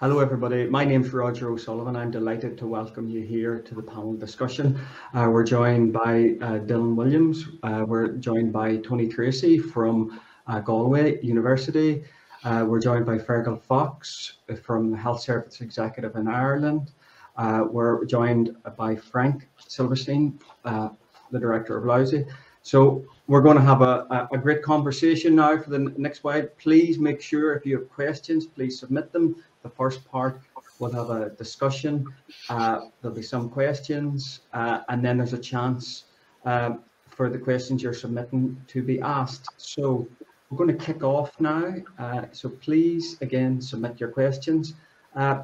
Hello, everybody. My name is Roger O'Sullivan. I'm delighted to welcome you here to the panel discussion. Uh, we're joined by uh, Dylan Williams. Uh, we're joined by Tony Tracy from uh, Galway University. Uh, we're joined by Fergal Fox from the Health Service Executive in Ireland. Uh, we're joined by Frank Silverstein, the Director of Lousy. So we're going to have a, a, great conversation now for the next while. Please make sure if you have questions, please submit them the first part. We'll have a discussion. Uh, there'll be some questions, uh, and then there's a chance uh, for the questions you're submitting to be asked. So we're going to kick off now. Uh, so please, again, submit your questions. Uh,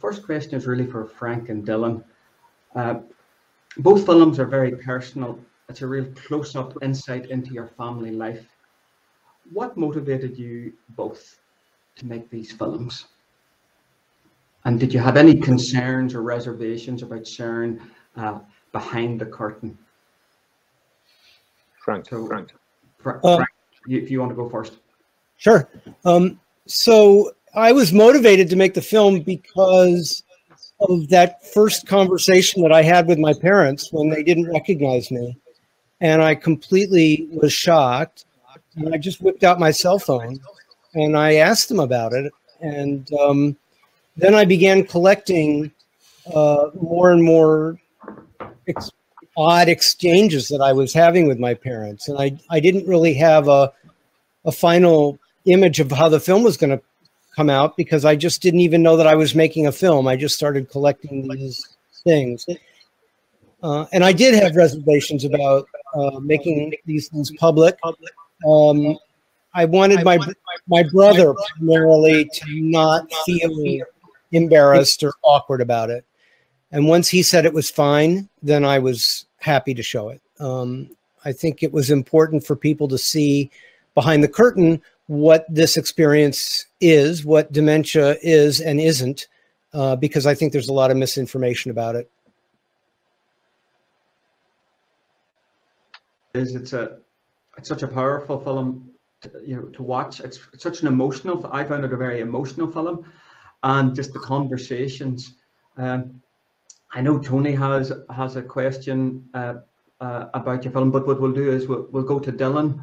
first question is really for Frank and Dylan. Uh, both films are very personal. It's a real close-up insight into your family life. What motivated you both to make these films? And did you have any concerns or reservations about sharing uh, behind the curtain? Frank, so, Frank, Frank, uh, Frank if you want to go first. Sure. Um, so I was motivated to make the film because of that first conversation that I had with my parents when they didn't recognize me. And I completely was shocked. And I just whipped out my cell phone and I asked them about it. And um, then I began collecting uh, more and more ex odd exchanges that I was having with my parents. And I, I didn't really have a, a final image of how the film was going to come out because I just didn't even know that I was making a film. I just started collecting these things. Uh, and I did have reservations about uh, making these things public. Um, I wanted my my brother primarily to not feel embarrassed or awkward about it. And once he said it was fine, then I was happy to show it. Um, I think it was important for people to see behind the curtain what this experience is, what dementia is and isn't, uh, because I think there's a lot of misinformation about it. It's a it's such a powerful film, to, you know, to watch. It's, it's such an emotional. I found it a very emotional film, and just the conversations. Um, I know Tony has has a question uh, uh, about your film, but what we'll do is we'll, we'll go to Dylan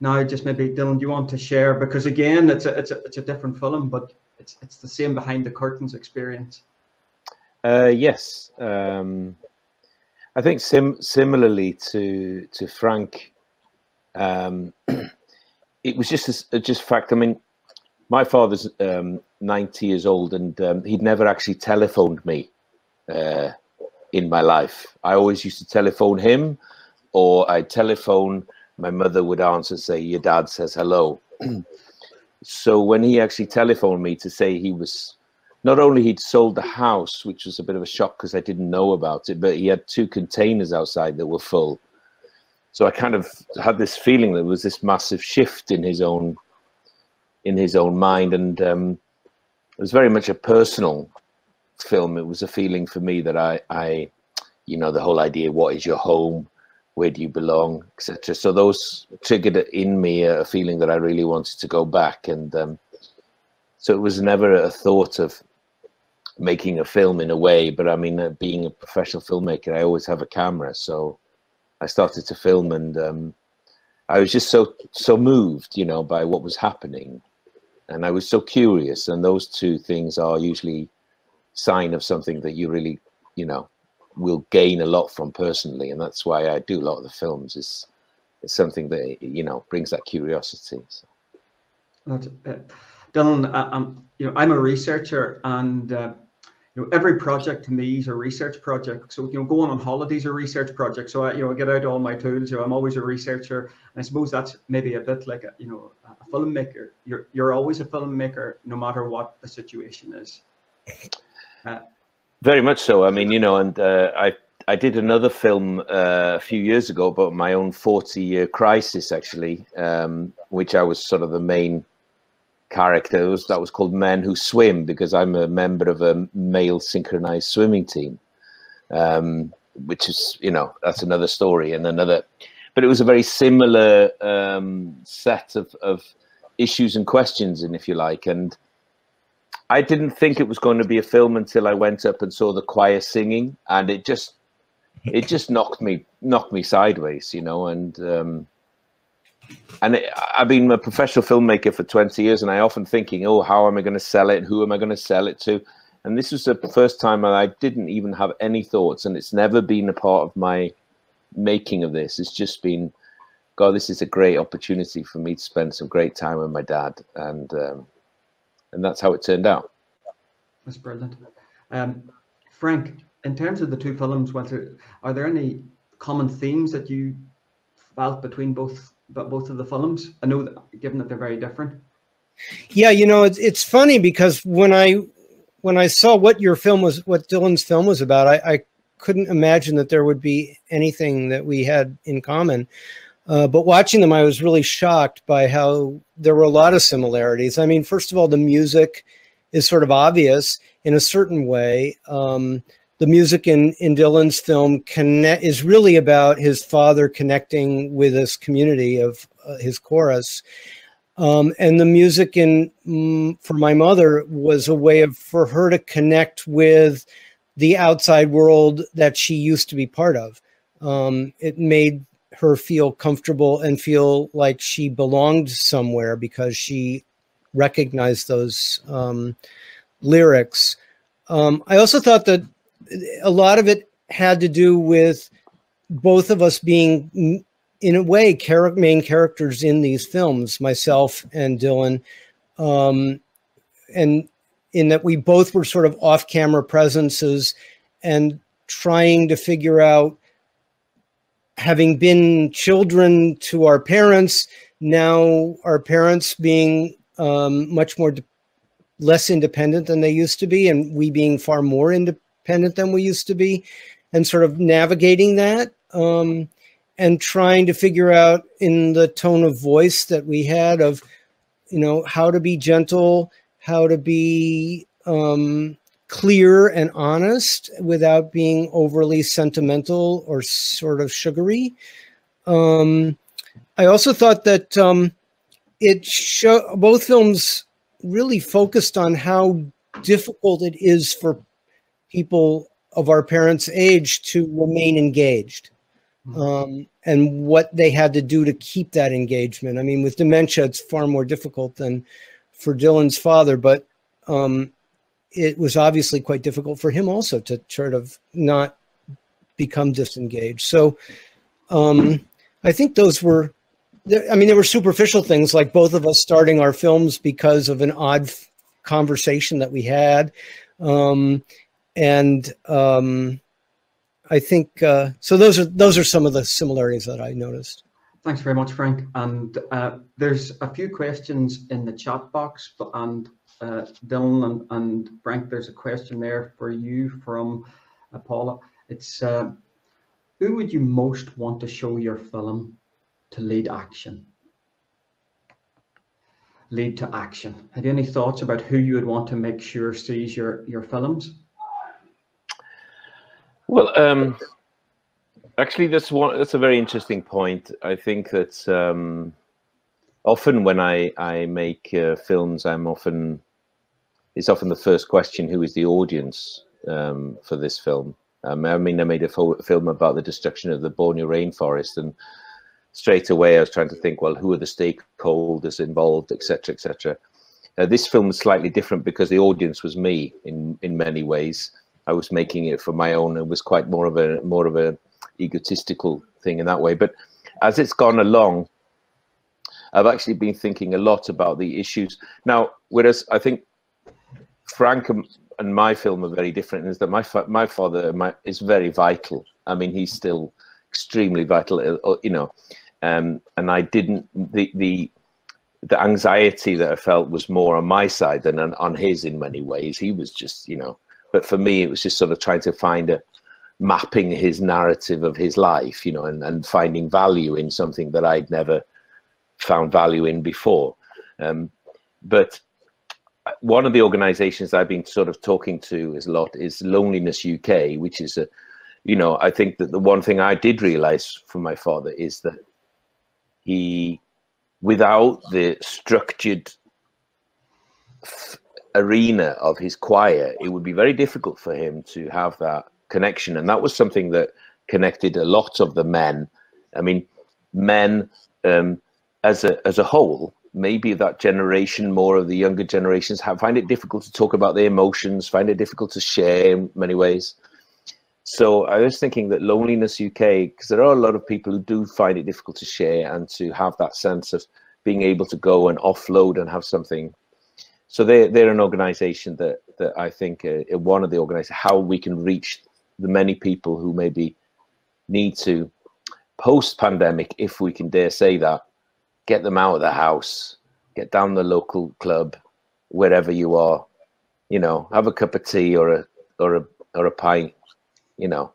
now. Just maybe Dylan, do you want to share because again, it's a it's a it's a different film, but it's it's the same behind the curtains experience. Uh, yes, um, I think sim similarly to to Frank, um, it was just a, just fact. I mean, my father's um, 90 years old and um, he'd never actually telephoned me uh, in my life. I always used to telephone him or I'd telephone, my mother would answer, say, your dad says hello. so when he actually telephoned me to say he was, not only he'd sold the house, which was a bit of a shock because I didn't know about it, but he had two containers outside that were full. So I kind of had this feeling that there was this massive shift in his own in his own mind, and um, it was very much a personal film. It was a feeling for me that I, I, you know, the whole idea: what is your home? Where do you belong, etc. So those triggered in me a feeling that I really wanted to go back, and um, so it was never a thought of making a film in a way. But I mean, uh, being a professional filmmaker, I always have a camera, so I started to film, and um, I was just so so moved, you know, by what was happening and I was so curious. And those two things are usually sign of something that you really, you know, will gain a lot from personally. And that's why I do a lot of the films. Is it's something that you know brings that curiosity. So. Uh, Dylan, uh, um, you know, I'm a researcher, and uh, you know, every project to me is a research project. So, you know, going on holidays is a research project. So, I, you know, I get out all my tools. You know, I'm always a researcher. And I suppose that's maybe a bit like a, you know, a filmmaker. You're you're always a filmmaker, no matter what the situation is. Uh, Very much so. I mean, you know, and uh, I I did another film uh, a few years ago about my own 40 year crisis, actually, um, which I was sort of the main character was, that was called Men Who Swim because I'm a member of a male synchronized swimming team, um, which is, you know, that's another story and another. But it was a very similar um, set of, of issues and questions, and if you like, and I didn't think it was going to be a film until I went up and saw the choir singing, and it just it just knocked me knocked me sideways, you know. And um, and it, I've been a professional filmmaker for twenty years, and I often thinking, oh, how am I going to sell it? Who am I going to sell it to? And this was the first time I didn't even have any thoughts, and it's never been a part of my making of this. It's just been, God, this is a great opportunity for me to spend some great time with my dad, and um, and that's how it turned out. That's brilliant. Um, Frank, in terms of the two films, whether are there any common themes that you felt between both but both of the films? I know that given that they're very different. Yeah, you know, it's it's funny because when I when I saw what your film was, what Dylan's film was about, I, I couldn't imagine that there would be anything that we had in common. Uh, but watching them, I was really shocked by how there were a lot of similarities. I mean, first of all, the music is sort of obvious in a certain way. Um, the music in, in Dylan's film connect, is really about his father connecting with this community of uh, his chorus. Um, and the music in mm, for my mother was a way of for her to connect with the outside world that she used to be part of. Um, it made her feel comfortable and feel like she belonged somewhere because she recognized those um, lyrics. Um, I also thought that a lot of it had to do with both of us being, in a way, char- main characters in these films, myself and Dylan. Um, and in that we both were sort of off camera presences and trying to figure out having been children to our parents, now our parents being um, much more de- less independent than they used to be, and we being far more independent than we used to be, and sort of navigating that um, and trying to figure out in the tone of voice that we had of, you know, how to be gentle, how to be um, clear and honest without being overly sentimental or sort of sugary. Um, I also thought that um, it show both films really focused on how difficult it is for people of our parents' age to remain engaged. Hmm. Um, and what they had to do to keep that engagement. I mean, with dementia, it's far more difficult than for Dylan's father, but um, it was obviously quite difficult for him also to sort of not become disengaged. So um, I think those were, I mean, there were superficial things like both of us starting our films because of an odd conversation that we had. Um, and um, I think uh, so. Those are those are some of the similarities that I noticed. Thanks very much, Frank. And uh, there's a few questions in the chat box, and uh, Dylan and, and Frank, there's a question there for you from Paula. It's uh, who would you most want to show your film to lead action? Lead to action. Had any thoughts about who you would want to make sure sees your your films? Well, um, actually, that's one. That's a very interesting point. I think that um, often when I I make uh, films, I'm often it's often the first question who is the audience um, for this film um, i mean i made a film about the destruction of the borneo rainforest and straight away i was trying to think well who are the stakeholders involved etc etc uh, this film is slightly different because the audience was me in in many ways i was making it for my own it was quite more of a more of a egotistical thing in that way but as it's gone along I've actually been thinking a lot about the issues now. Whereas I think Frank and my film are very different. Is that my fa- my father my, is very vital. I mean, he's still extremely vital. Uh, uh, you know, um, and I didn't the the the anxiety that I felt was more on my side than on, on his in many ways. He was just you know, but for me, it was just sort of trying to find a mapping his narrative of his life, you know, and, and finding value in something that I'd never found value in before. Um, but one of the organizations I've been sort of talking to is a lot is Loneliness UK, which is a, you know, I think that the one thing I did realize from my father is that he, without the structured arena of his choir, it would be very difficult for him to have that connection. And that was something that connected a lot of the men. I mean, men um, as a as a whole, maybe that generation, more of the younger generations, have find it difficult to talk about their emotions, find it difficult to share in many ways. So I was thinking that Loneliness UK, because there are a lot of people who do find it difficult to share and to have that sense of being able to go and offload and have something. So they're, they're an organization that, that I think uh, one of the organizations, how we can reach the many people who maybe need to post pandemic, if we can dare say that, get them out of the house, get down the local club, wherever you are, you know, have a cup of tea or a, or a, or a pint you know,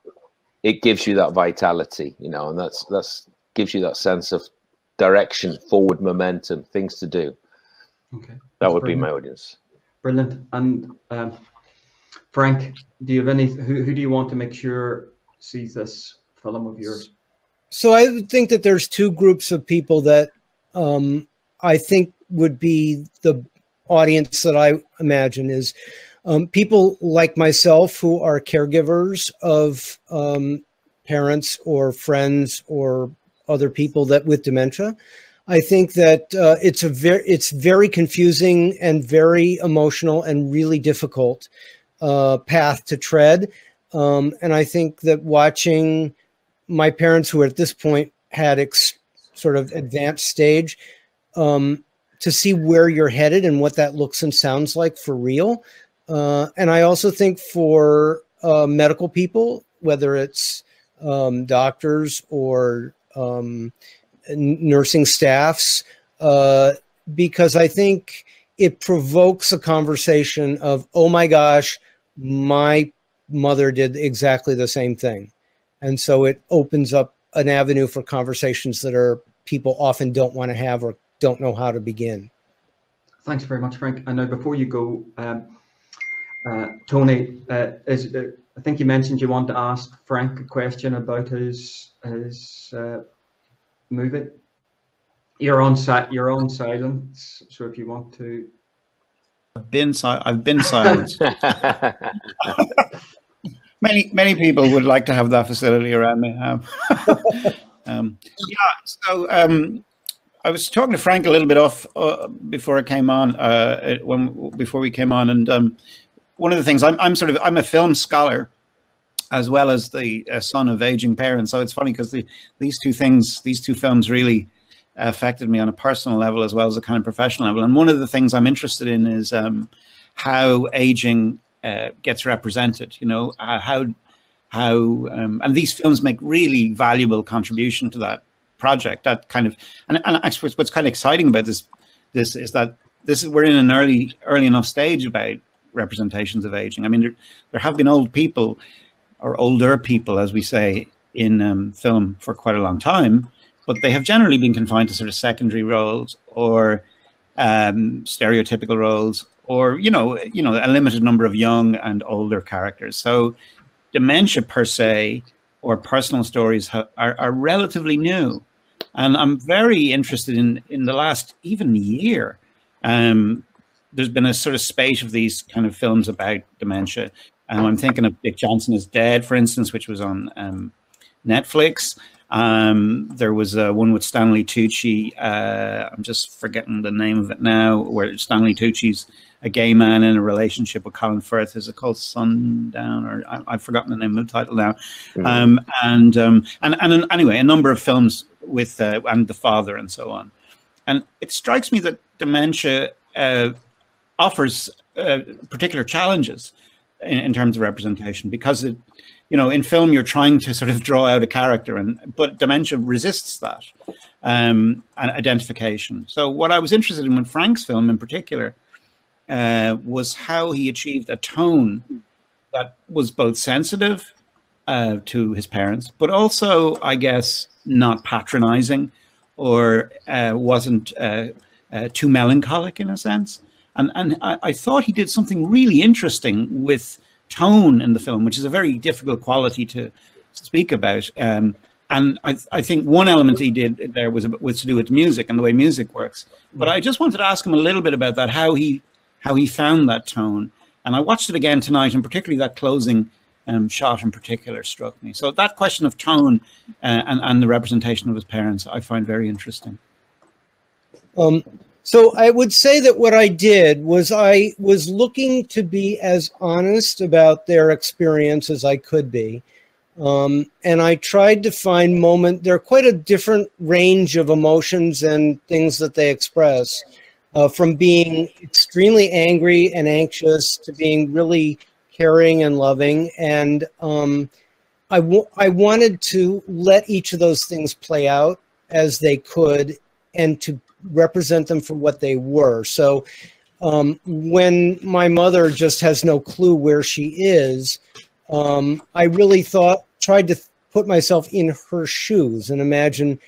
it gives you that vitality, you know, and that's that's gives you that sense of direction, forward momentum, things to do. Okay, that would brilliant. be my audience. Brilliant. And um, Frank, do you have any? Who, who do you want to make sure sees this film of yours? So I would think that there's two groups of people that um, I think would be the audience that I imagine is um, people like myself who are caregivers of um, parents or friends or other people that with dementia. I think that uh, it's a very it's very confusing and very emotional and really difficult uh, path to tread. Um, and I think that watching my parents, who at this point had ex- sort of advanced stage, um, to see where you're headed and what that looks and sounds like for real, uh, and I also think for uh, medical people, whether it's um, doctors or um, nursing staffs, uh, because I think it provokes a conversation of, oh my gosh, my mother did exactly the same thing. And so it opens up an avenue for conversations that are people often don't want to have or don't know how to begin. Thanks very much, Frank. I know before you go, um, uh, Tony, uh, is, uh, I think you mentioned you want to ask Frank a question about his his uh, it. You're on sat. You're on silence. So if you want to, I've been si- I've been silent. many many people would like to have that facility around me. Um, um, yeah. So um, I was talking to Frank a little bit off uh, before I came on. Uh, when before we came on, and um, one of the things I'm, I'm sort of I'm a film scholar as well as the uh, son of aging parents. So it's funny because the, these two things, these two films really affected me on a personal level as well as a kind of professional level. And one of the things I'm interested in is um, how aging uh, gets represented. You know uh, how how um, and these films make really valuable contribution to that project. That kind of and, and actually what's kind of exciting about this this is that this is we're in an early early enough stage about representations of aging. I mean, there, there have been old people or older people, as we say in um, film, for quite a long time, but they have generally been confined to sort of secondary roles or um, stereotypical roles, or you know, you know, a limited number of young and older characters. So, dementia per se or personal stories are, are relatively new, and I'm very interested in in the last even year. Um, there's been a sort of spate of these kind of films about dementia. And I'm thinking of Dick Johnson is Dead, for instance, which was on um, Netflix. Um, there was uh, one with Stanley Tucci. Uh, I'm just forgetting the name of it now, where Stanley Tucci's a gay man in a relationship with Colin Firth. Is it called Sundown? Or I, have forgotten the name of the title now. Mm-hmm. Um, and, um, and and anyway, a number of films with uh, and the father and so on. And it strikes me that dementia uh, offers uh, particular challenges in, in, terms of representation because it, you know, in film you're trying to sort of draw out a character, and but dementia resists that um, and identification. So what I was interested in with Frank's film in particular uh, was how he achieved a tone that was both sensitive uh, to his parents, but also, I guess, not patronizing or uh, wasn't uh, uh, too melancholic in a sense. And, and I, I, thought he did something really interesting with tone in the film, which is a very difficult quality to speak about. Um, and I, I, think one element he did there was was to do with music and the way music works. But I just wanted to ask him a little bit about that, how he how he found that tone. And I watched it again tonight, and particularly that closing um, shot in particular struck me. So that question of tone uh, and, and the representation of his parents, I find very interesting. Um, so I would say that what I did was I was looking to be as honest about their experience as I could be. Um, and I tried to find moment. They're quite a different range of emotions and things that they express, uh, from being extremely angry and anxious to being really caring and loving. And um, I, I wanted to let each of those things play out as they could, and to represent them for what they were. So um, when my mother just has no clue where she is, um, I really thought tried to put myself in her shoes and imagine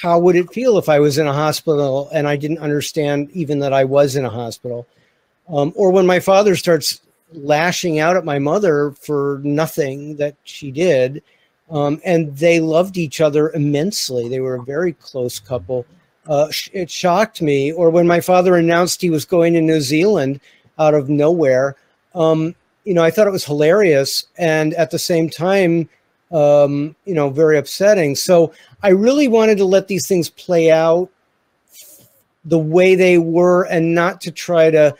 how would it feel if I was in a hospital and I didn't understand even that I was in a hospital. Um, or when my father starts lashing out at my mother for nothing that she did. Um, and they loved each other immensely. They were a very close couple. Uh, it shocked me. Or when my father announced he was going to New Zealand out of nowhere, um, you know, I thought it was hilarious. And at the same time, um, you know, very upsetting. So I really wanted to let these things play out the way they were and not to try to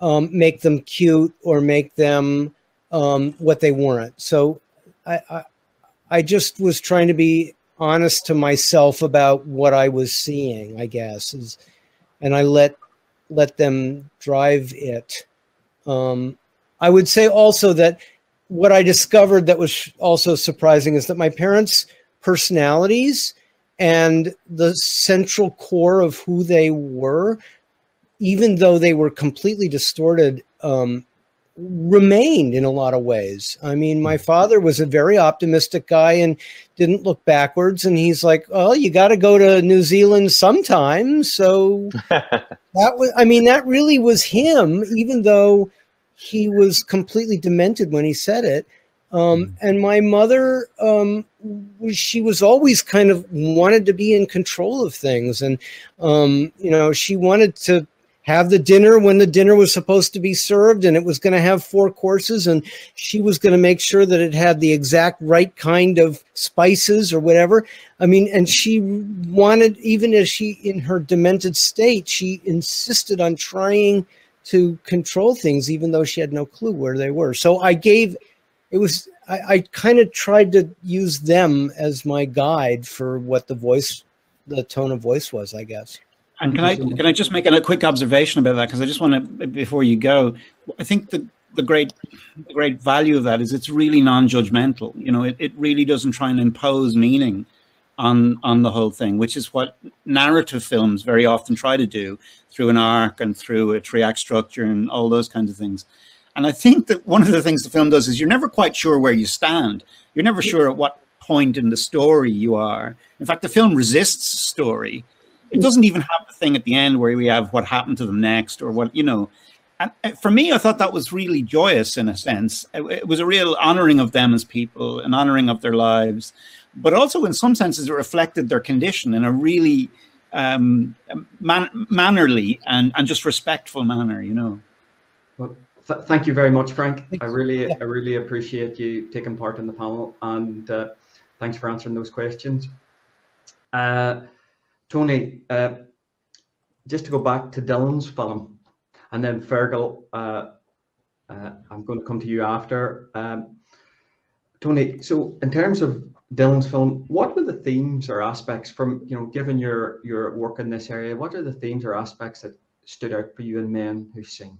um, make them cute or make them um, what they weren't. So I, I, I just was trying to be honest to myself about what I was seeing, I guess, is, and I let let them drive it. Um, I would say also that what I discovered that was also surprising is that my parents' personalities and the central core of who they were, even though they were completely distorted, um, remained in a lot of ways. I mean, my father was a very optimistic guy and didn't look backwards. And he's like, "Oh, you got to go to New Zealand sometime." So that was, I mean, that really was him, even though he was completely demented when he said it. Um, mm. and my mother, um, she was always kind of wanted to be in control of things. And, um, you know, she wanted to have the dinner when the dinner was supposed to be served and it was going to have four courses and she was going to make sure that it had the exact right kind of spices or whatever i mean and she wanted even as she in her demented state she insisted on trying to control things, even though she had no clue where they were. So I gave, it was, I, I kind of tried to use them as my guide for what the voice, the tone of voice was, I guess. And can I can I just make a quick observation about that because I just want to before you go, I think the the great the great value of that is it's really non-judgmental. You know, it, it really doesn't try and impose meaning on on the whole thing, which is what narrative films very often try to do through an arc and through a three-act structure and all those kinds of things. And I think that one of the things the film does is you're never quite sure where you stand. You're never sure at what point in the story you are. In fact, the film resists story. It doesn't even have the thing at the end where we have what happened to them next or what, you know. And for me, I thought that was really joyous in a sense. It was a real honoring of them as people, an honoring of their lives but also in some senses it reflected their condition in a really um, man- mannerly and, and just respectful manner, you know. Well, th- thank you very much, Frank. I really, I really appreciate you taking part in the panel, and uh, thanks for answering those questions. Uh, Tony, uh, just to go back to Dylan's film, and then Fergal, uh, uh, I'm going to come to you after. Um, Tony, so in terms of Dylan's film, what were the themes or aspects from, you know, given your your work in this area, what are the themes or aspects that stood out for you in Men Who Sing?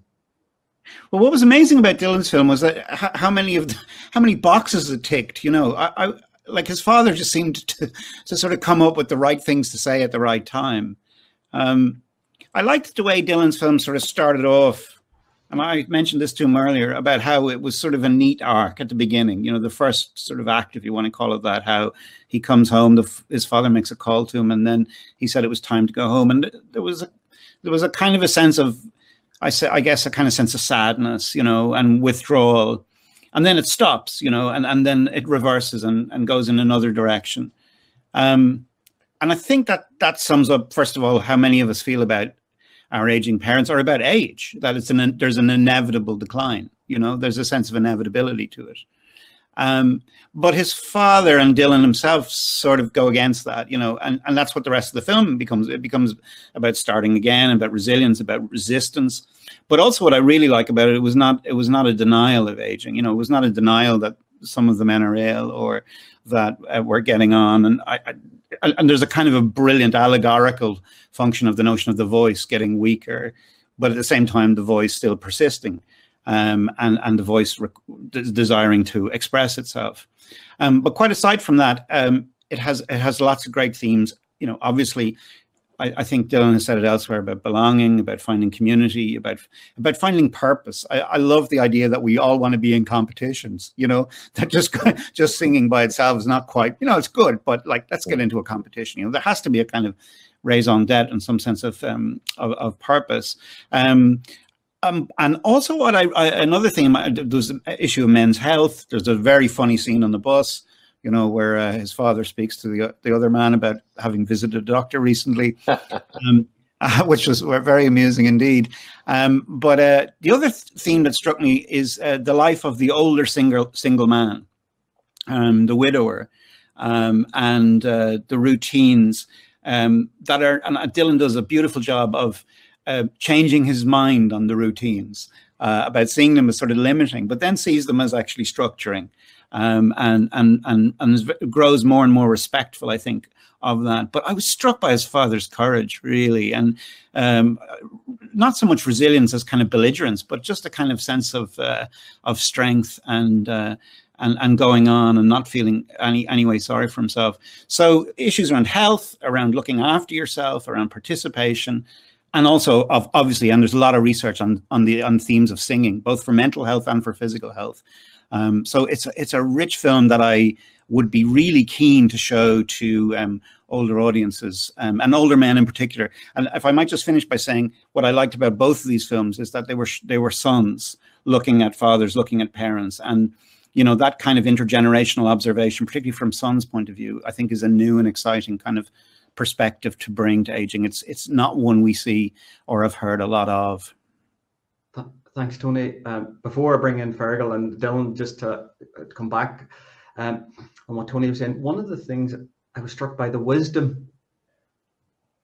Well, what was amazing about Dylan's film was that how many of the, how many boxes it ticked. You know, I, I like his father just seemed to to sort of come up with the right things to say at the right time. Um, I liked the way Dylan's film sort of started off and I mentioned this to him earlier about how it was sort of a neat arc at the beginning, you know, the first sort of act, if you want to call it that, how he comes home, the, his father makes a call to him, and then he said it was time to go home. And there was a, there was a kind of a sense of, I say, I guess a kind of sense of sadness, you know, and withdrawal. And then it stops, you know, and, and then it reverses and, and goes in another direction. Um, and I think that that sums up, first of all, how many of us feel about our aging parents or about age that it's an there's an inevitable decline you know there's a sense of inevitability to it um, but his father and Dylan himself sort of go against that, you know, and, and that's what the rest of the film becomes. It becomes about starting again, about resilience, about resistance. But also, what I really like about it, it was not it was not a denial of aging. You know, it was not a denial that some of the men are ill or that uh, we're getting on. And I, I, and there's a kind of a brilliant allegorical function of the notion of the voice getting weaker, but at the same time, the voice still persisting um, and, and the voice desiring to express itself. Um, but quite aside from that, um, it has it has lots of great themes. You know, obviously, I, I, think Dylan has said it elsewhere about belonging, about finding community, about about finding purpose. I, I love the idea that we all want to be in competitions. You know, that just just singing by itself is not quite. You know, it's good, but like let's get into a competition. You know, there has to be a kind of raison d'etre and some sense of um, of, of purpose. Um, um, and also, what I, I another thing, there's an issue of men's health. There's a very funny scene on the bus, you know, where uh, his father speaks to the the other man about having visited a doctor recently, um, uh, which was very amusing indeed. Um, but uh, the other th theme that struck me is uh, the life of the older single single man, um, the widower, um, and uh, the routines um, that are. And Dylan does a beautiful job of uh, changing his mind on the routines, uh, about seeing them as sort of limiting, but then sees them as actually structuring, um, and and and and grows more and more respectful. I think of that. But I was struck by his father's courage, really, and um, not so much resilience as kind of belligerence, but just a kind of sense of uh, of strength and. Uh, and, and going on and not feeling any anyway sorry for himself. So issues around health, around looking after yourself, around participation, and also of obviously, and there's a lot of research on on the on themes of singing, both for mental health and for physical health. Um, so it's it's a rich film that I would be really keen to show to um, older audiences um, and older men in particular. And if I might just finish by saying what I liked about both of these films is that they were they were sons looking at fathers, looking at parents, and you know that kind of intergenerational observation, particularly from sons' point of view, I think is a new and exciting kind of perspective to bring to aging. It's it's not one we see or have heard a lot of. Thanks, Tony. Um, before I bring in Fergal and Dylan, just to, to come back um, on what Tony was saying, one of the things I was struck by the wisdom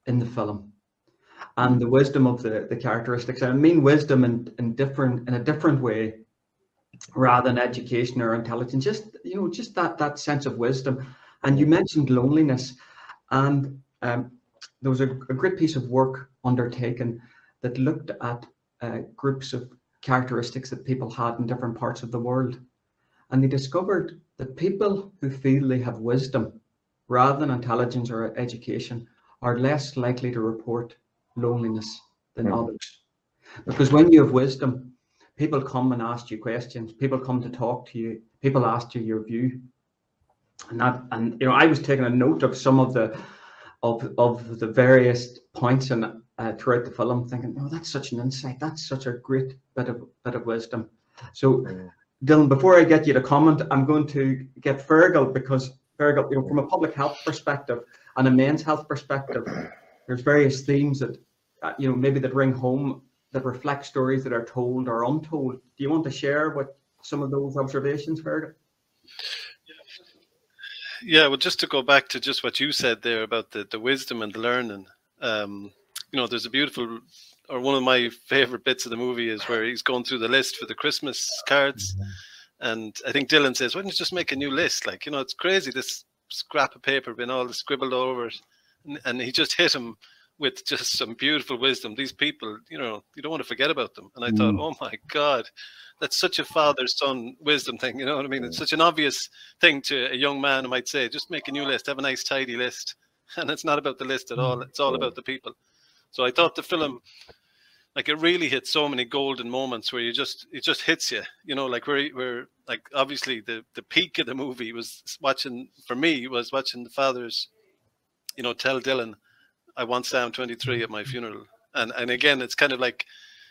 in the film and the wisdom of the, the characteristics. I mean wisdom in, in different in a different way rather than education or intelligence. Just you know, just that that sense of wisdom. And you mentioned loneliness, and um, there was a, a, great piece of work undertaken that looked at uh, groups of characteristics that people had in different parts of the world. And they discovered that people who feel they have wisdom rather than intelligence or education are less likely to report loneliness than mm. others. Because when you have wisdom, people come and ask you questions, people come to talk to you, people ask you your view. And that and you know, I was taking a note of some of the of of the various points and uh, throughout the film, thinking, "Oh, that's such an insight. That's such a great bit of bit of wisdom." So, mm. Dylan, before I get you to comment, I'm going to get Fergal because Fergal, you know, from a public health perspective and a men's health perspective, there's various themes that uh, you know maybe that ring home that reflect stories that are told or untold. Do you want to share what some of those observations, Fergal? yeah, well, just to go back to just what you said there about the, the wisdom and the learning, um, you know, there's a beautiful, or one of my favorite bits of the movie is where he's going through the list for the Christmas cards. And I think Dylan says, why don't you just make a new list? Like, you know, it's crazy, this scrap of paper been all scribbled over it. And, and he just hit him with just some beautiful wisdom. These people, you know, you don't want to forget about them. And I mm. thought, oh my God, that's such a father son wisdom thing. You know what I mean? It's such an obvious thing to a young man who might say, just make a new list, have a nice, tidy list. And it's not about the list at all, it's all about the people. So I thought the film, like it really hit so many golden moments where you just it just hits you you know like where where like obviously the the peak of the movie was watching for me was watching the fathers you know tell dylan I want Psalm 23 at my funeral. And and again, it's kind of like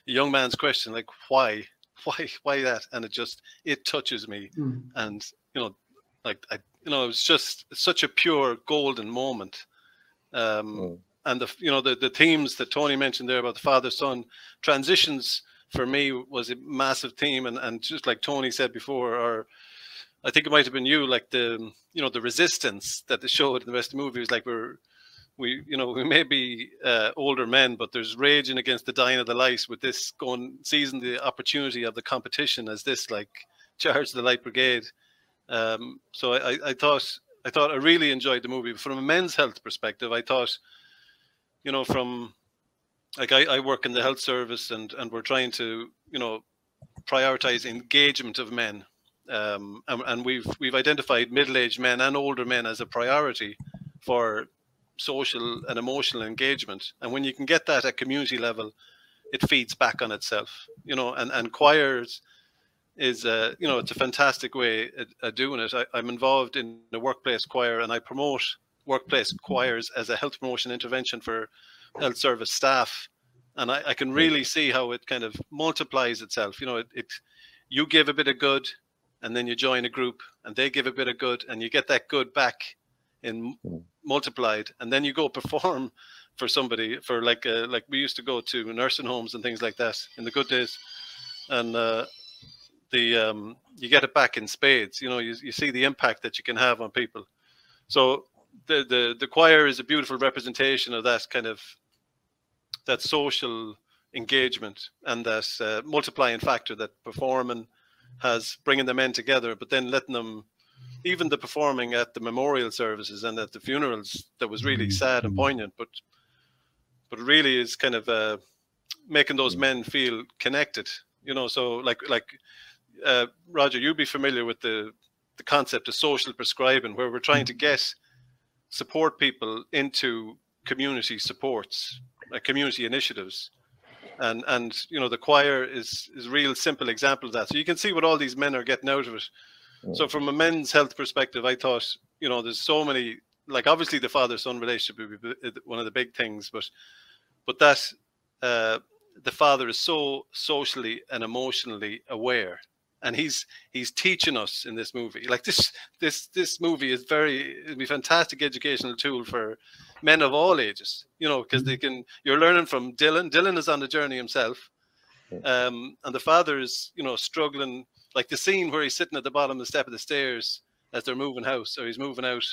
a young man's question, like why, why, why that? And it just it touches me. Mm. And you know, like I, you know, it was just such a pure golden moment. Um, mm. And the you know the the themes that Tony mentioned there about the father son transitions for me was a massive theme, and and just like Tony said before, or I think it might have been you, like the you know the resistance that they showed in the rest of the movie was like we're we you know we may be uh, older men, but there's raging against the dying of the light with this going seizing the opportunity of the competition as this like charge the light brigade. Um, so I, I thought I thought I really enjoyed the movie. From a men's health perspective, I thought, you know, from like I, I work in the health service and and we're trying to you know prioritize engagement of men. Um, and, and, we've we've identified middle-aged men and older men as a priority for social and emotional engagement. And when you can get that at community level it feeds back on itself you know and and choirs is uh, you know it's a fantastic way of doing it. I, i'm involved in the workplace choir and i promote workplace choirs as a health promotion intervention for health service staff. And I, I, can really see how it kind of multiplies itself. You know it, it, you give a bit of good and then you join a group and they give a bit of good and you get that good back in mm. multiplied. And then you go perform for somebody for like uh, like we used to go to nursing homes and things like that in the good days. And uh, the um, you get it back in spades. You know you, you see the impact that you can have on people. So the, the the choir is a beautiful representation of that kind of that social engagement and that uh, multiplying factor that performing has bringing the men together, but then letting them, even the performing at the memorial services and at the funerals, that was really sad and mm-hmm. poignant, but but really is kind of uh, making those men feel connected. You know, so like like uh, Roger, you'd be familiar with the the concept of social prescribing, where we're trying to mm-hmm. get support people into community supports uh, community initiatives. And and you know the choir is is a real simple example of that. So you can see what all these men are getting out of it. So from a men's health perspective i thought you know there's so many like obviously the father son relationship would be one of the big things but but that uh, the father is so socially and emotionally aware and he's he's teaching us in this movie. Like this this this movie is very it'd be a fantastic educational tool for men of all ages you know because they mm-hmm. can you're learning from dylan. Dylan is on the journey himself. Um and the father is you know struggling. Like the scene where he's sitting at the bottom of the step of the stairs as they're moving house or he's moving out.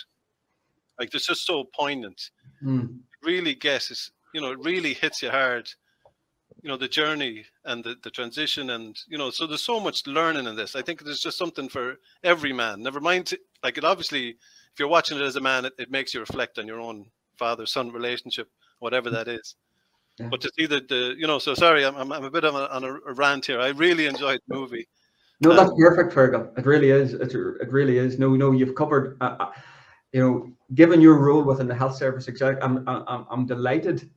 Like it's just so poignant. Mm. really guesses you know it really hits you hard you know the journey and the, the transition and you know so there's so much learning in this. I think there's just something for every man. Never mind like it obviously if you're watching it as a man it, it makes you reflect on your own father son relationship whatever that is. Yeah. but to see the, the you know so sorry i'm, I'm, I'm a bit of a, on a, rant here. I really enjoyed the movie. No that's um, perfect fergal. It really is it, it really is. No no you've covered uh, uh, you know given your role within the health service exec i'm i'm, I'm delighted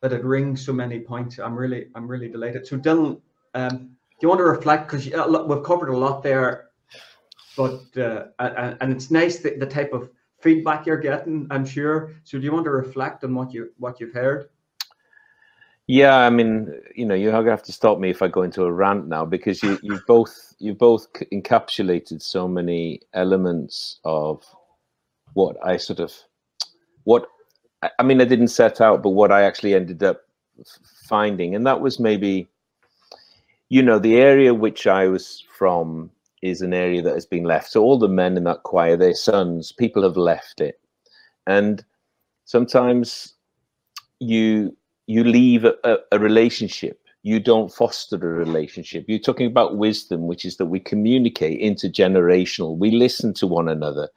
that it rings so many points. I'm really, I'm really delighted. So Dylan, um, do you want to reflect? Because we've covered a lot there, but uh, and, it's nice the, the type of feedback you're getting. I'm sure. So do you want to reflect on what you what you've heard? Yeah, I mean, you know, you're gonna have to stop me if I go into a rant now because you you both you both encapsulated so many elements of what I sort of what I mean, I didn't set out, but what I actually ended up finding, and that was maybe, you know, the area which I was from is an area that has been left. So all the men in that choir, their sons, people have left it, and sometimes you you leave a, a, a relationship. You don't foster a relationship. You're talking about wisdom, which is that we communicate intergenerational. We listen to one another,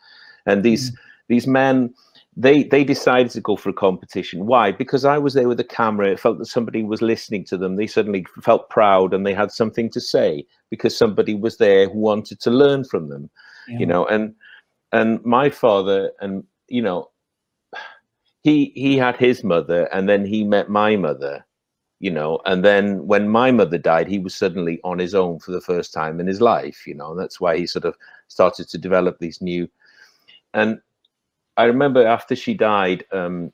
and these mm. these men they they decided to go for a competition. Why? Because I was there with a the camera. It felt that somebody was listening to them. They suddenly felt proud and they had something to say because somebody was there who wanted to learn from them. Yeah. You know, and and my father and you know he he had his mother and then he met my mother you know and then when my mother died he was suddenly on his own for the first time in his life you know and that's why he sort of started to develop these new and I remember after she died, um,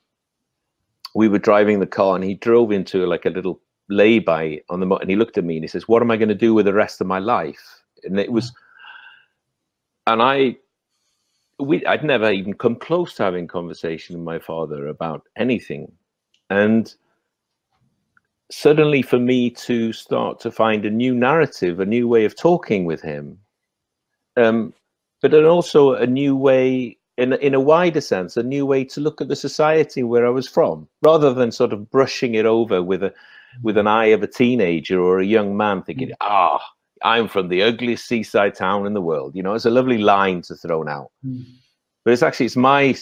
we were driving the car and he drove into like a little lay-by on the and he looked at me and he says, "What am I going to do with the rest of my life?" And it was, and I, we, I'd never even come close to having conversation with my father about anything, and suddenly for me to start to find a new narrative, a new way of talking with him, um, but then also a new way, in in a wider sense, a new way to look at the society where I was from, rather than sort of brushing it over with a with an eye of a teenager or a young man thinking, ah, I'm from the ugliest seaside town in the world. You know, it's a lovely line to throw out, Mm. but it's actually it's my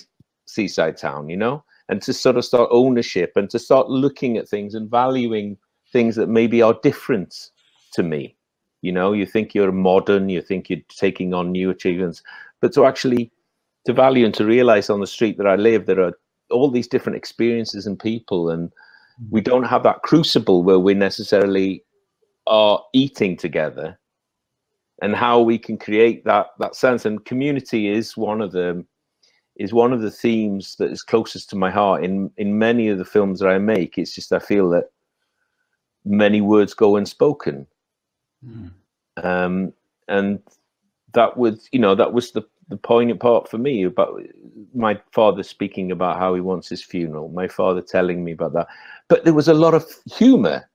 seaside town. You know, and to sort of start ownership and to start looking at things and valuing things that maybe are different to me. You know, you think you're modern, you think you're taking on new achievements, but to actually to value and to realize on the street that I live, there are all these different experiences and people, and we don't have that crucible where we necessarily are eating together, and how we can create that that sense. And community is one of the is one of the themes that is closest to my heart in in many of the films that I make. It's just I feel that many words go unspoken, Mm. um, and that was you know that was the the poignant part for me about my father speaking about how he wants his funeral. My father telling me about that, but there was a lot of humor.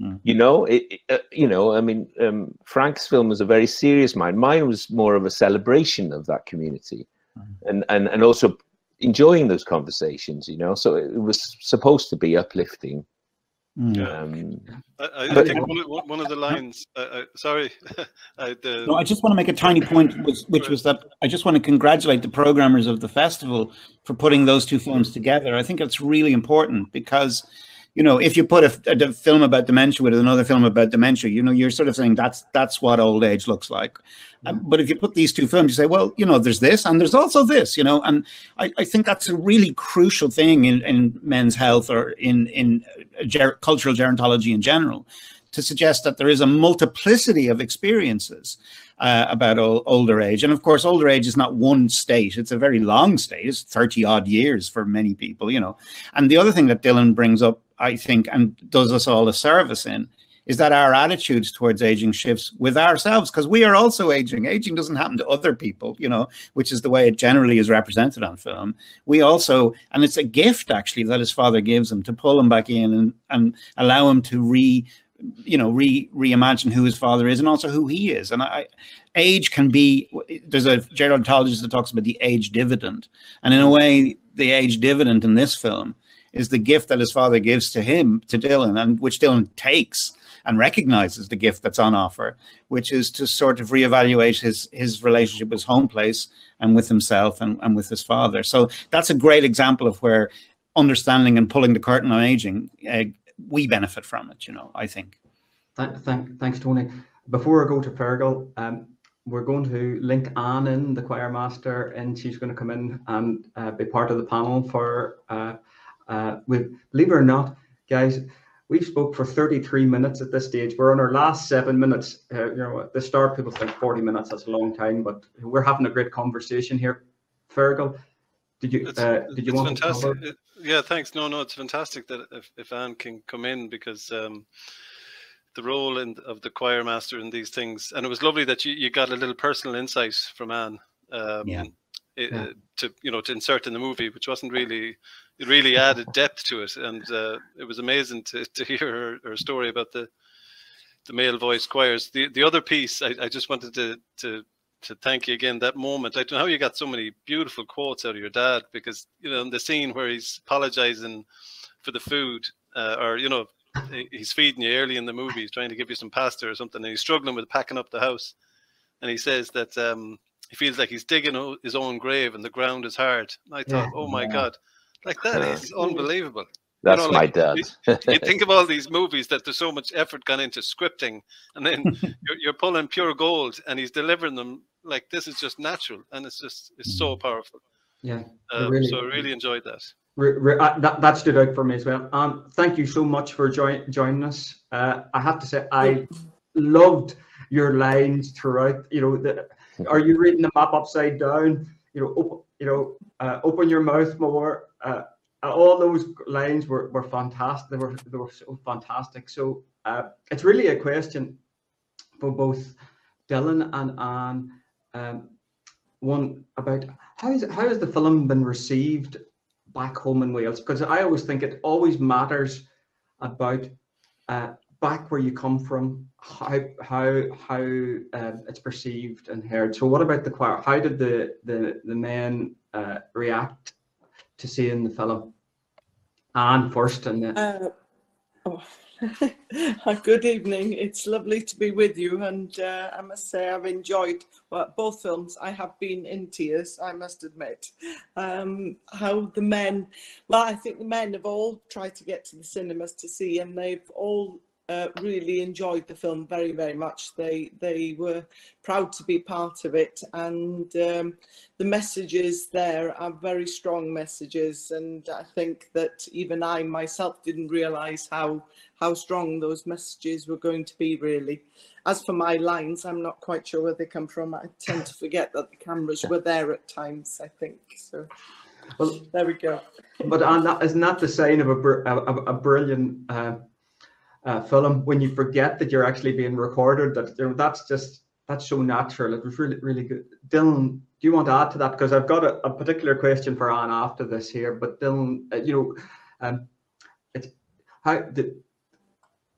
Mm. You know, it, it, uh, you know. I mean, um, Frank's film was a very serious mind. Mine was more of a celebration of that community, and and and also enjoying those conversations. You know, so it was supposed to be uplifting. Mm. Um, I, I But- think one of, one of the lines. Uh, uh, sorry, I, the, No, I just want to make a tiny point, which, which was that I just want to congratulate the programmers of the festival for putting those two films together. I think it's really important because, you know, if you put a, a film about dementia with another film about dementia, you know, you're sort of saying that's that's what old age looks like. Um, but if you put these two films, you say, well, you know, there's this and there's also this, you know, and I, I think that's a really crucial thing in, in men's health or in in uh, ger- cultural gerontology in general to suggest that there is a multiplicity of experiences uh, about ol- older age. And of course, older age is not one state, it's a very long state, it's 30 odd years for many people, you know. And the other thing that Dylan brings up, I think, and does us all a service in, is that our attitudes towards aging shifts with ourselves because we are also aging. Aging doesn't happen to other people, you know, which is the way it generally is represented on film. We also, and it's a gift actually that his father gives him to pull him back in and, and allow him to re you know re reimagine who his father is and also who he is and i age can be there's a gerontologist that talks about the age dividend and in a way the age dividend in this film is the gift that his father gives to him to dylan and which dylan takes and recognizes the gift that's on offer which is to sort of reevaluate his his relationship with his home place and with himself and, and with his father so that's a great example of where understanding and pulling the curtain on aging uh, we benefit from it, you know, I think. Thank, thank, thanks, Tony. Before I go to Fergal, um, we're going to link Ann in, the choir master, and she's going to come in and uh, be part of the panel for, uh, uh, with, believe it or not, guys, we've spoke for 33 minutes at this stage. We're on our last seven minutes. Uh, you know, at the start, people think 40 minutes, that's a long time, but we're having a great conversation here. Fergal, did you, uh, did you want to fantastic. cover? It- yeah, thanks. No, no, it's fantastic that if, if Ann can come in because um, the role in, of the choir master in these things, and it was lovely that you, you got a little personal insight from Ann. Um, Yeah. it- Yeah. uh, to you know to insert in the movie, which wasn't really really added depth to it, and uh, it was amazing to, to hear her, her story about the the male voice choirs. The the other piece, I, I just wanted to to to thank you again. That moment, I don't know how you got so many beautiful quotes out of your dad because you know in the scene where he's apologizing for the food, uh, or you know he's feeding you early in the movie, he's trying to give you some pasta or something, and he's struggling with packing up the house, and he says that um, he feels like he's digging his own grave and the ground is hard. And I thought, Yeah. oh my god, like that Yeah. is unbelievable that's know, my like, dad. you think of all these movies that there's so much effort gone into scripting and then you're, you're pulling pure gold and he's delivering them like this is just natural and it's just it's so powerful Yeah. um, really- so i really enjoyed that Re- re- uh, that, that stood out for me as well. Um, thank you so much for join, joining us. Uh, I have to say, I loved your lines throughout. You know, the, are you reading the map upside down? You know, op- you know, uh, open your mouth more. Uh, uh, all those lines were, were fantastic. They were they were so fantastic. So uh, it's really a question for both Dylan and Ann. Um, one about how is how has the film been received back home in Wales? Because I always think it always matters about uh, back where you come from, how how how uh, it's perceived and heard. So, what about the choir? How did the the the men uh, react to seeing the fellow? And first, and then. Uh, oh. Good evening. It's lovely to be with you, and uh, I must say I've enjoyed well, both films. I have been in tears, I must admit. Um, how the men, well, I think the men have all tried to get to the cinemas to see, and they've all uh, really enjoyed the film very, very much. They they were proud to be part of it, and um, the messages there are very strong messages. And I think that even I myself didn't realise how how strong those messages were going to be. Really, as for my lines, I'm not quite sure where they come from. I tend to forget that the cameras were there at times. I think so. Well, there we go. But that, isn't that the sign of a, a, a brilliant uh, uh, film when you forget that you're actually being recorded. That you know, that's just that's so natural. It was really really good. Dylan, do you want to add to that? Because I've got a, a particular question for Ann after this here. But Dylan, uh, you know, um, it's how did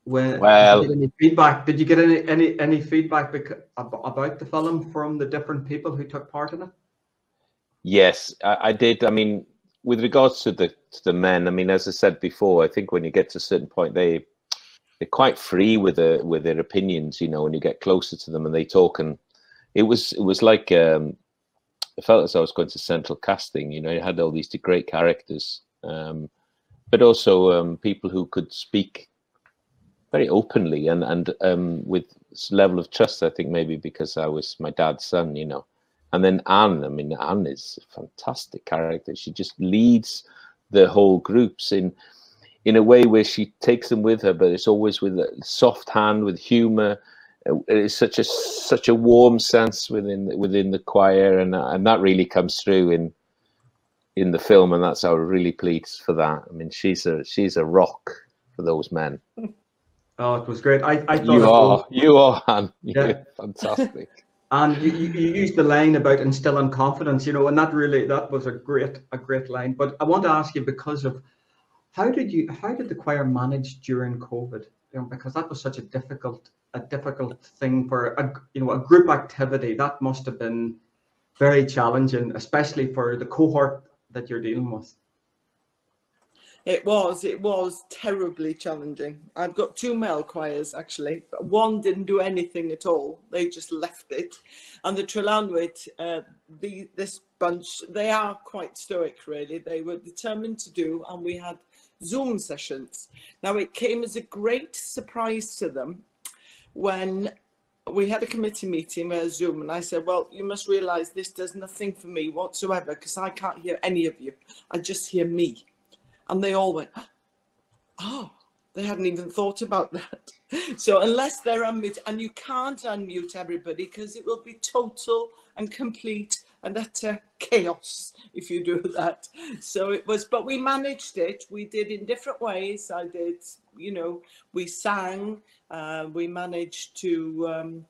when well did any feedback? Did you get any any any feedback bec- about the film from the different people who took part in it? Yes, I, I did. I mean, with regards to the to the men, I mean, as I said before, I think when you get to a certain point, they they're quite free with their with their opinions. You know, when you get closer to them and they talk, and it was it was like um, I felt as I was going to central casting. You know, you had all these great characters, um, but also um, people who could speak very openly and and um, with level of trust. I think maybe because I was my dad's son. You know, and then Ann. I mean, Ann is a fantastic character. She just leads the whole groups in in a way where she takes them with her, but it's always with a soft hand, with humor. Uh, it's such a such a warm sense within within the choir, and and that really comes through in in the film, and that's how we're really pleased for that. I mean, she's a she's a rock for those men. Oh, it was great. I, I thought you are was, you are Han. Yeah. fantastic. and you, you, you used the line about instilling confidence, you know, and that really that was a great a great line. But I want to ask you because of how did you how did the choir manage during COVID? You know, because that was such a difficult a difficult thing for a you know a group activity. That must have been very challenging, especially for the cohort that you're dealing with. It was, it was terribly challenging. I've got two male choirs actually, one didn't do anything at all. They just left it. And the Trelawnyd, uh, the, this bunch, they are quite stoic really. They were determined to do, and we had Zoom sessions. Now, it came as a great surprise to them when we had a committee meeting via Zoom, and I said, Well, you must realize this does nothing for me whatsoever because I can't hear any of you. I just hear me. And they all went, Oh, they hadn't even thought about that. So, unless they're unmuted, and you can't unmute everybody because it will be total and complete and utter chaos if you do that. So it was, but we managed it. We did in different ways. I did, you know, we sang, uh, we managed to um,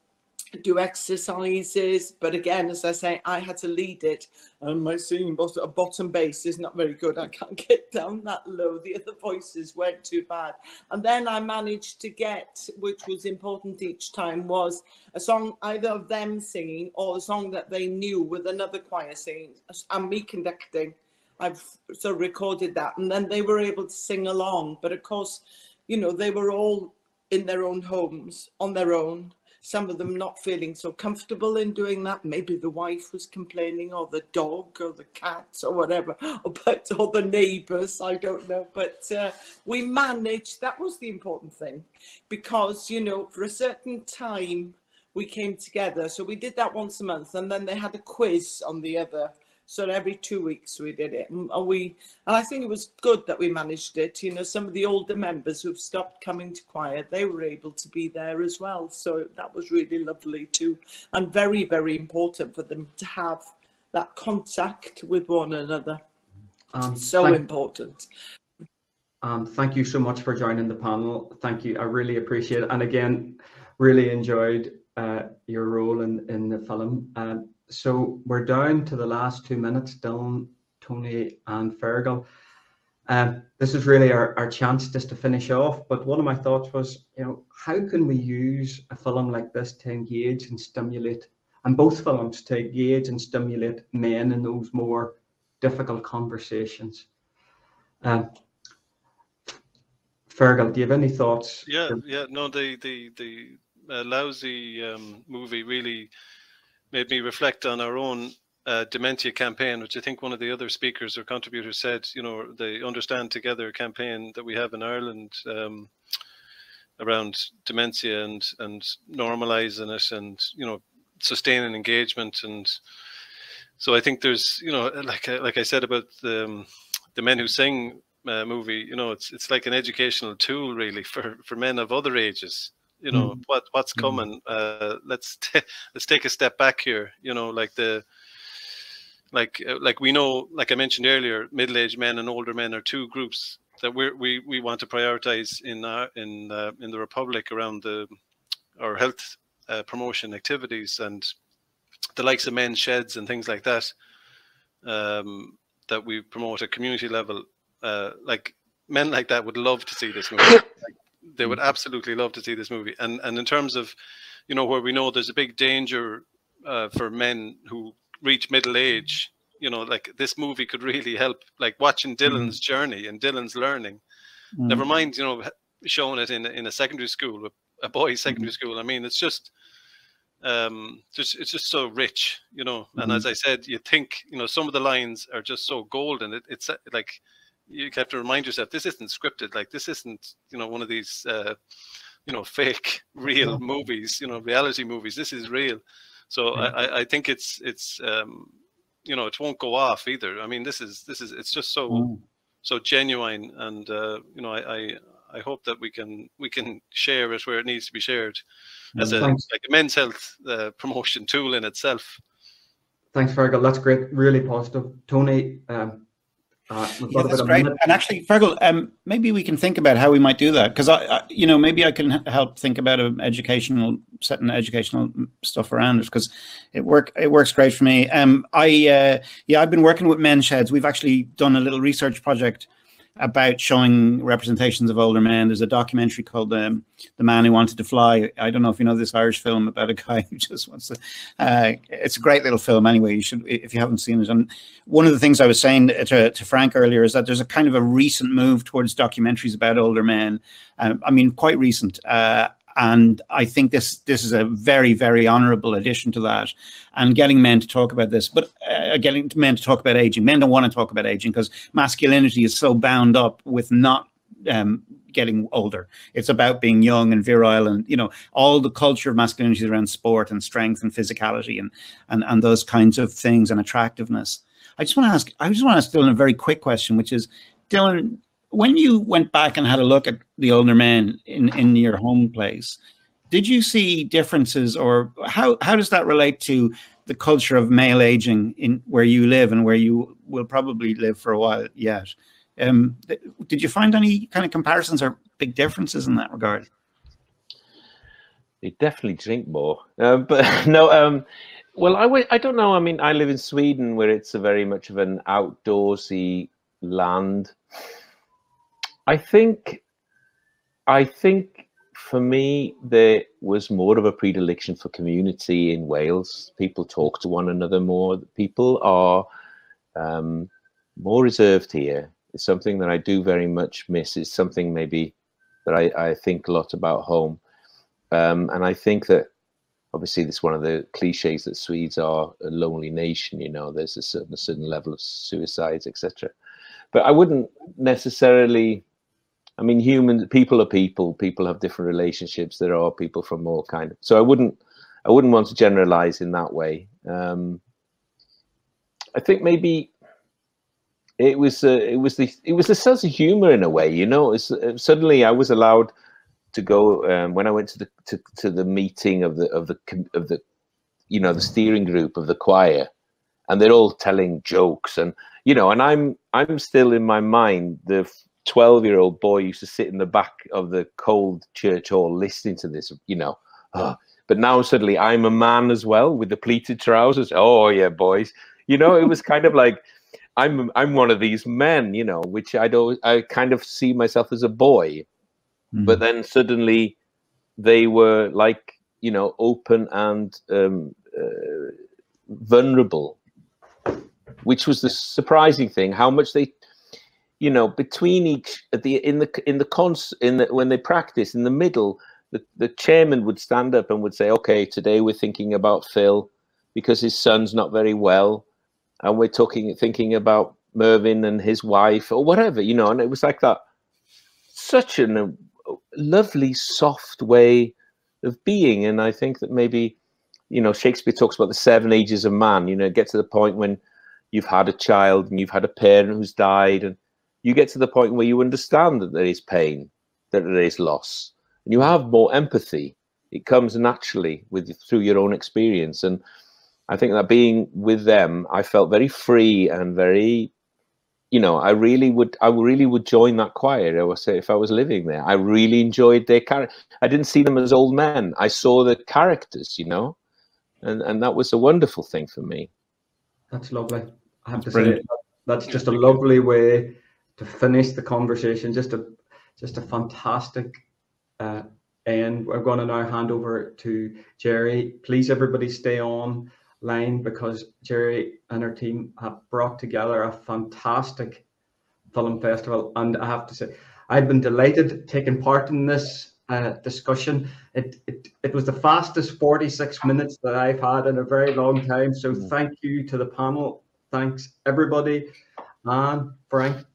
do exercises. But again, as I say, I had to lead it. And my singing bottom, bottom bass is not very good. I can't get down that low. The other voices weren't too bad. And then I managed to get, which was important each time, was a song either of them singing or a song that they knew with another choir singing and me conducting. I've so recorded that. And then they were able to sing along. But of course, you know, they were all in their own homes on their own some of them not feeling so comfortable in doing that. Maybe the wife was complaining, or the dog, or the cat, or whatever, or, but, or the neighbours, I don't know. But uh, we managed, that was the important thing, because, you know, for a certain time, we came together. So we did that once a month, and then they had a quiz on the other so every two weeks we did it, and we and I think it was good that we managed it. You know, some of the older members who've stopped coming to choir, they were able to be there as well. So that was really lovely too, and very very important for them to have that contact with one another. Um, so thank, important. Um, thank you so much for joining the panel. Thank you. I really appreciate it. And again, really enjoyed uh, your role in, in the film. Um, so we're down to the last two minutes. Dylan, Tony and Fergal. Um, this is really our, our chance just to finish off. But one of my thoughts was, you know, how can we use a film like this to engage and stimulate, and both films to engage and stimulate men in those more difficult conversations? Um, Fergal, do you have any thoughts? Yeah, yeah. No, the the the uh, lousy um, movie really made me reflect on our own uh, dementia campaign, which I think one of the other speakers or contributors said, you know, the Understand Together campaign that we have in Ireland um, around dementia and and normalizing it and you know sustaining engagement and so I think there's you know like like I said about the um, the men who sing uh, movie, you know, it's it's like an educational tool really for for men of other ages. You know mm. what what's coming. Uh, let's let's take a step back here. You know, like the like uh, like we know, like I mentioned earlier, middle-aged men and older men are two groups that we we we want to prioritize in our, in uh, in the republic around the our health uh, promotion activities and the likes of men's sheds and things like that um, that we promote at community level. Uh, like men like that would love to see this movie. like, they would absolutely love to see this movie. And and in terms of, you know, where we know there's a big danger uh, for men who reach middle age you know like this movie could really help like watching mm-hmm. dylan's mm. journey and dylan's learning mm. never mind you know showing it in, in a secondary school a boys secondary mm. school i mean it's just um just it's just so rich you know and as i said you think you know some of the lines are just so golden it, it's uh, like you have to remind yourself this isn't scripted like this isn't you know one of these uh you know fake real movies you know reality movies this is real so yeah. I, I think it's it's um, you know it won't go off either. I mean this is this is it's just so mm. so genuine, and uh, you know I, I, I hope that we can we can share it where it needs to be shared as a Thanks. like a men's health uh, promotion tool in itself. Thanks, Fergal. That's great. Really positive. Tony, um, uh, yeah, that's great. And actually, Fergal, um, maybe we can think about how we might do that because I, I, you know, maybe I can help think about an educational setting educational stuff around it because it work it works great for me. Um, I uh, yeah, I've been working with men sheds. We've actually done a little research project about showing representations of older men. There's a documentary called um, "The Man Who Wanted to Fly." I don't know if you know this Irish film about a guy who just wants to. Uh, it's a great little film, anyway. You should, if you haven't seen it. And one of the things I was saying to, to Frank earlier is that there's a kind of a recent move towards documentaries about older men. Um, I mean, quite recent. Uh, and I think this this is a very very honourable addition to that, and getting men to talk about this, but uh, getting men to talk about aging. Men don't want to talk about aging because masculinity is so bound up with not um, getting older. It's about being young and virile, and you know all the culture of masculinity around sport and strength and physicality and and and those kinds of things and attractiveness. I just want to ask. I just want to ask Dylan a very quick question, which is, Dylan, when you went back and had a look at the older men in in your home place, did you see differences, or how how does that relate to the culture of male aging in where you live and where you will probably live for a while yet? Um, did you find any kind of comparisons or big differences in that regard? They definitely drink more, uh, but no. Um, well, I I don't know. I mean, I live in Sweden, where it's a very much of an outdoorsy land. I think, I think for me there was more of a predilection for community in Wales. People talk to one another more. People are um, more reserved here. It's something that I do very much miss. It's something maybe that I, I think a lot about home. Um, and I think that obviously this is one of the cliches that Swedes are a lonely nation. You know, there's a certain a certain level of suicides, etc. But I wouldn't necessarily I mean, human people are people. People have different relationships. There are people from all kind of. So I wouldn't, I wouldn't want to generalize in that way. Um, I think maybe it was, uh, it was the, it was a sense of humor in a way. You know, it's, uh, suddenly I was allowed to go um, when I went to the to, to the meeting of the of the of the, you know, the steering group of the choir, and they're all telling jokes and you know, and I'm I'm still in my mind the 12 year old boy used to sit in the back of the cold church hall listening to this, you know. Oh. But now suddenly I'm a man as well with the pleated trousers. Oh, yeah, boys. You know, it was kind of like, I'm I'm one of these men, you know, which I don't I kind of see myself as a boy, mm. but then suddenly they were like you know open and um, uh, vulnerable, which was the surprising thing. How much they, you know, between each at the in the in the cons in the when they practice in the middle, the the chairman would stand up and would say, "Okay, today we're thinking about Phil because his son's not very well." and we're talking thinking about Mervyn and his wife or whatever, you know, and it was like that such a uh, lovely, soft way of being. And I think that maybe, you know, Shakespeare talks about the seven ages of man, you know, get to the point when you've had a child and you've had a parent who's died and you get to the point where you understand that there is pain, that there is loss, and you have more empathy. It comes naturally with through your own experience. And I think that being with them, I felt very free and very, you know, I really would, I really would join that choir. I would say if I was living there, I really enjoyed their character. I didn't see them as old men. I saw the characters, you know, and and that was a wonderful thing for me. That's lovely. I have to say that's just a lovely way to finish the conversation. Just a just a fantastic uh, and we're going to now hand over to Gerri. Please, everybody, stay on line because Gerri and her team have brought together a fantastic film festival. And I have to say, I've been delighted taking part in this uh, discussion. It, it it was the fastest 46 minutes that I've had in a very long time. So mm. thank you to the panel. Thanks everybody. Anne, Frank,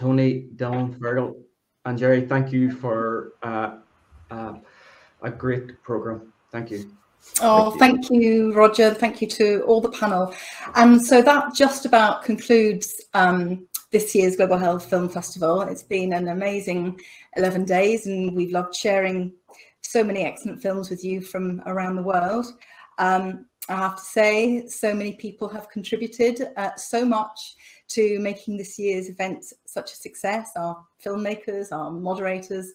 Tony, Dylan, Fergal, and Gerri. Thank you for uh, uh, a great program. Thank you. Oh, thank you. thank you, Roger. Thank you to all the panel. And so that just about concludes um, this year's Global Health Film Festival. It's been an amazing 11 days and we've loved sharing so many excellent films with you from around the world. Um, I have to say, so many people have contributed uh, so much to making this year's events such a success. Our filmmakers, our moderators,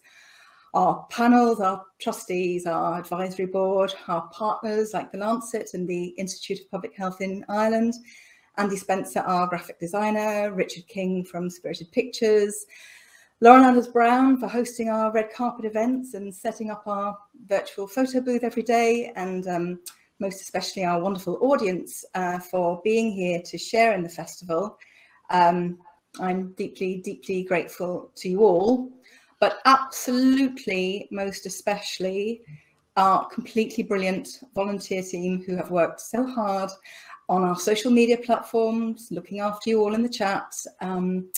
our panels, our trustees, our advisory board, our partners like the Lancet and the Institute of Public Health in Ireland, Andy Spencer, our graphic designer, Richard King from Spirited Pictures, Lauren Anders Brown for hosting our red carpet events and setting up our virtual photo booth every day, and um, most especially our wonderful audience uh, for being here to share in the festival. Um, I'm deeply, deeply grateful to you all but absolutely, most especially, our completely brilliant volunteer team who have worked so hard on our social media platforms, looking after you all in the chat, um,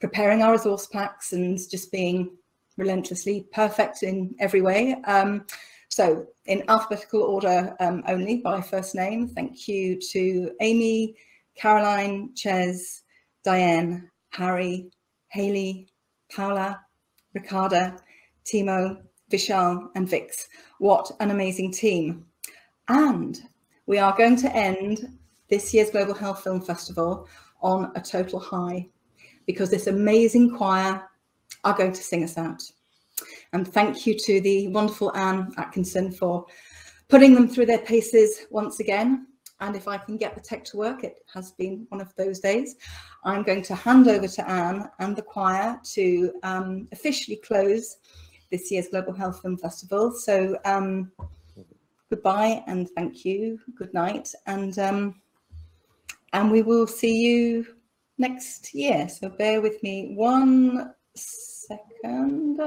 preparing our resource packs and just being relentlessly perfect in every way. Um, so in alphabetical order um, only by first name, thank you to Amy, Caroline, Ches, Diane, Harry, Haley, Paula, Ricarda, Timo, Vishal, and Vix. What an amazing team. And we are going to end this year's Global Health Film Festival on a total high because this amazing choir are going to sing us out. And thank you to the wonderful Ann Atkinson for putting them through their paces once again. And if I can get the tech to work, it has been one of those days. I'm going to hand over to Ann and the choir to um, officially close this year's Global Health Film Festival. So um, goodbye and thank you. Good night. And, um, and we will see you next year. So bear with me one second.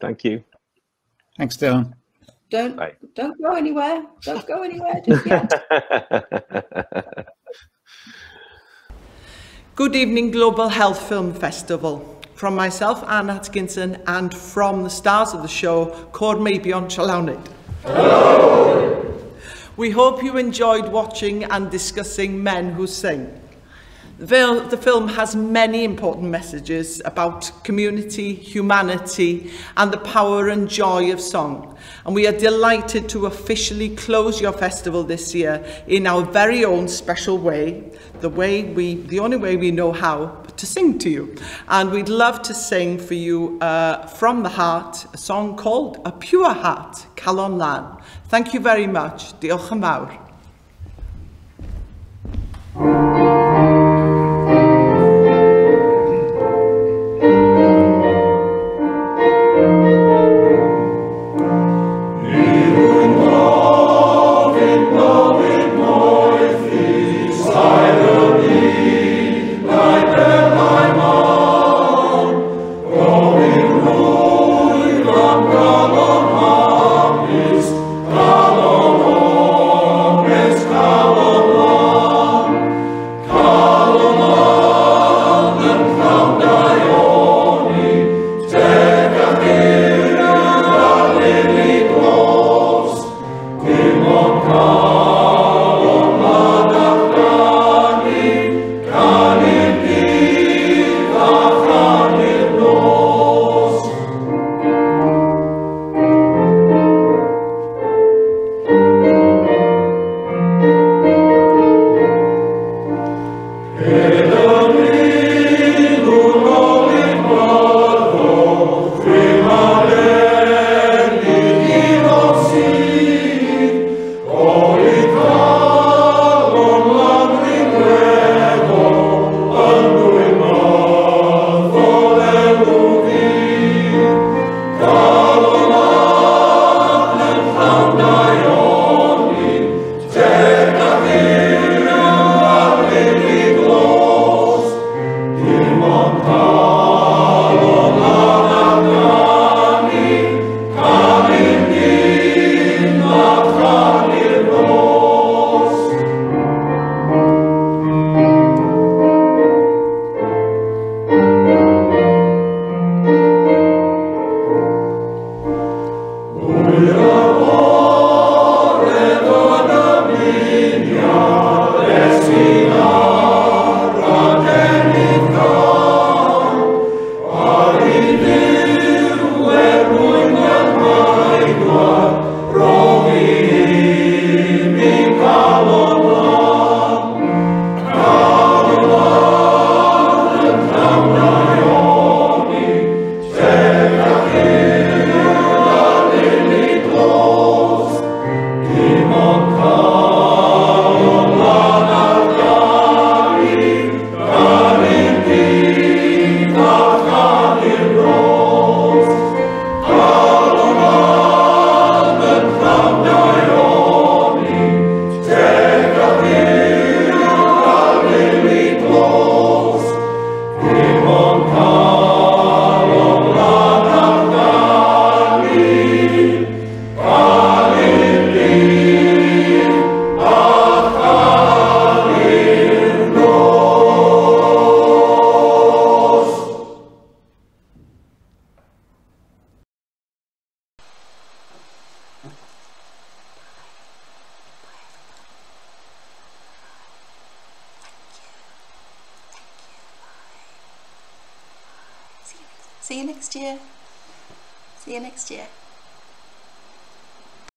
Thank you. Thanks, Dylan. Don't Bye. don't go anywhere. Don't go anywhere just yet. Good evening, Global Health Film Festival. From myself, Ann Atkinson, and from the stars of the show, Côr Meibion Trelawnyd. Hello! Oh! We hope you enjoyed watching and discussing Men Who Sing. The film has many important messages about community, humanity, and the power and joy of song. And we are delighted to officially close your festival this year in our very own special way, the way we, the only way we know how to sing to you. And we'd love to sing for you uh, from the heart a song called A Pure Heart, Calon Lân. Thank you very much. Diolch yn fawr.